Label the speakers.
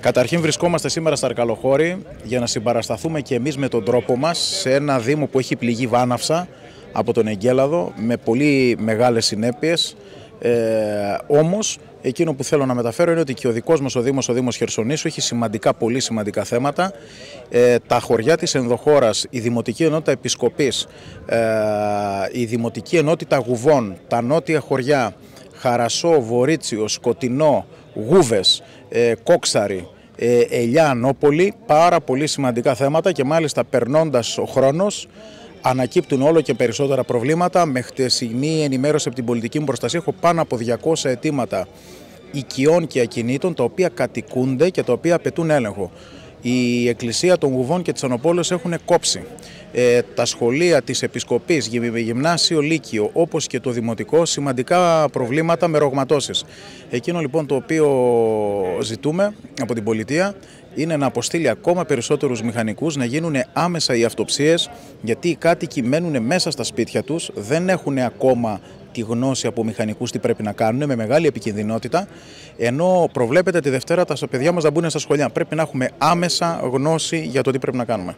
Speaker 1: Καταρχήν βρισκόμαστε σήμερα στα Αρκαλοχώρη για να συμπαρασταθούμε και εμείς με τον τρόπο μας σε ένα δήμο που έχει πληγεί βάναυσα από τον Εγκέλαδο με πολύ μεγάλες συνέπειες. Ε, όμως εκείνο που θέλω να μεταφέρω είναι ότι και ο δικός μας ο Δήμος, ο Δήμος Χερσονήσου έχει σημαντικά, πολύ σημαντικά θέματα. Ε, τα χωριά της ενδοχώρας, η Δημοτική Ενότητα Επισκοπής, ε, η Δημοτική Ενότητα Γουβών, τα νότια χωριά, Χαρασό, Βορύτσιο, Σκοτεινό, Γούβες, ε, Κόξαρη, ε, Ελιά, Ανόπολη, πάρα πολύ σημαντικά θέματα και μάλιστα περνώντας ο χρόνος ανακύπτουν όλο και περισσότερα προβλήματα. Με χτεσινή ενημέρωση από την πολιτική μου προστασία έχω πάνω από 200 αιτήματα οικειών και ακινήτων τα οποία κατοικούνται και τα οποία απαιτούν έλεγχο. Η Εκκλησία των Γουβών και της Ανοπόλεως έχουν κόψει. Ε, τα σχολεία της Επισκοπής, γυμνάσιο, λύκειο, όπως και το δημοτικό, σημαντικά προβλήματα με ρογματώσεις. Εκείνο λοιπόν το οποίο ζητούμε από την πολιτεία είναι να αποστείλει ακόμα περισσότερους μηχανικούς, να γίνουν άμεσα οι αυτοψίες, γιατί οι κάτοικοι μένουν μέσα στα σπίτια τους, δεν έχουν ακόμα τη γνώση από μηχανικούς τι πρέπει να κάνουν με μεγάλη επικινδυνότητα, ενώ προβλέπεται τη Δευτέρα τα παιδιά μας να μπουν στα σχολεία. Πρέπει να έχουμε άμεσα γνώση για το τι πρέπει να κάνουμε.